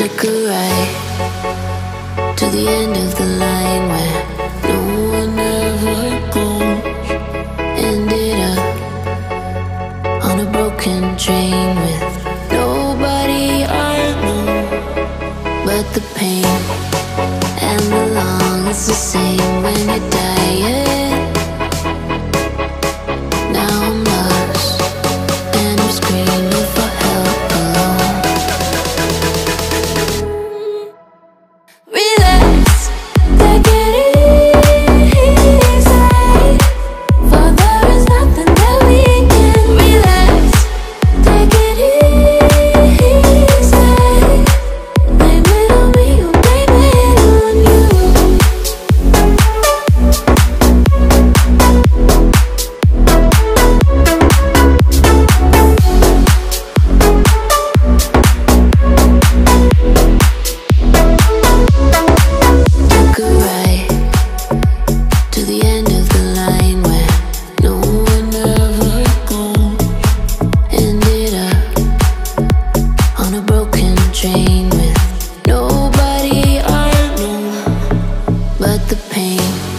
Took a ride to the end of the line where no one ever goes. Ended up on a broken train with nobody I know. But the pain and the long is the same when you're dying. the pain.